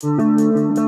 Música